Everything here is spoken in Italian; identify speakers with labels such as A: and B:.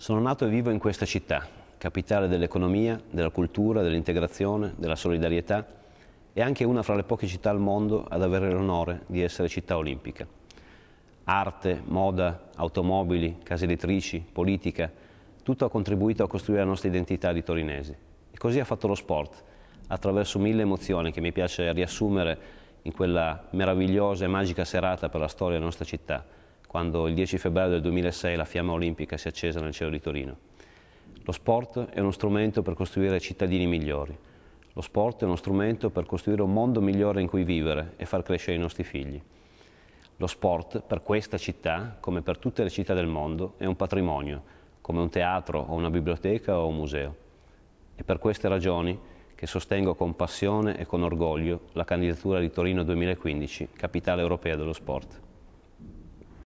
A: Sono nato e vivo in questa città, capitale dell'economia, della cultura, dell'integrazione, della solidarietà e anche una fra le poche città al mondo ad avere l'onore di essere città olimpica. Arte, moda, automobili, case editrici, politica, tutto ha contribuito a costruire la nostra identità di torinesi. E così ha fatto lo sport, attraverso mille emozioni che mi piace riassumere in quella meravigliosa e magica serata per la storia della nostra città, quando il 10 febbraio del 2006 la fiamma olimpica si è accesa nel cielo di Torino. Lo sport è uno strumento per costruire cittadini migliori. Lo sport è uno strumento per costruire un mondo migliore in cui vivere e far crescere i nostri figli. Lo sport, per questa città, come per tutte le città del mondo, è un patrimonio, come un teatro o una biblioteca o un museo. E per queste ragioni che sostengo con passione e con orgoglio la candidatura di Torino 2015, capitale europea dello sport.